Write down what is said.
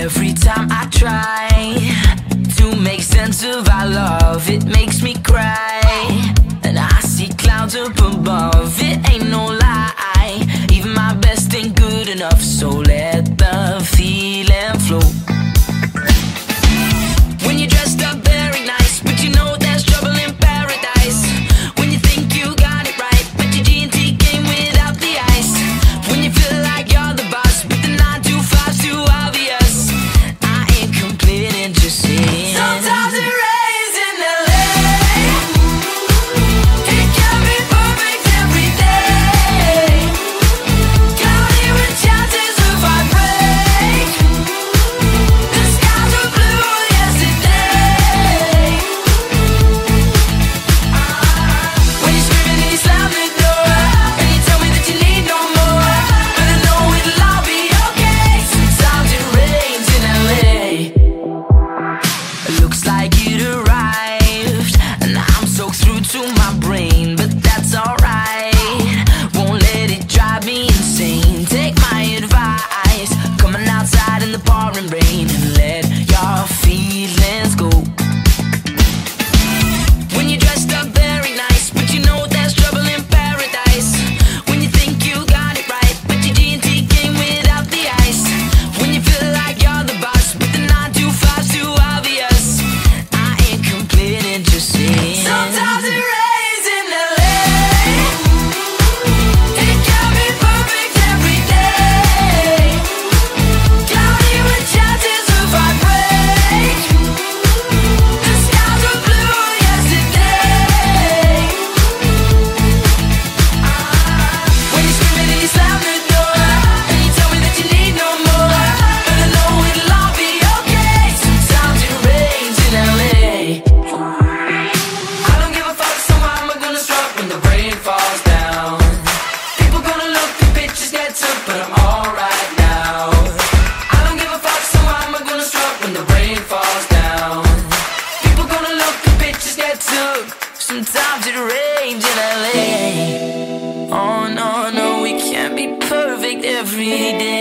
Every time I try to make sense of our love, it makes me cry. And I see clouds up above, it ain't no lie. Sometimes it rains in LA. Oh no, no, we can't be perfect every day.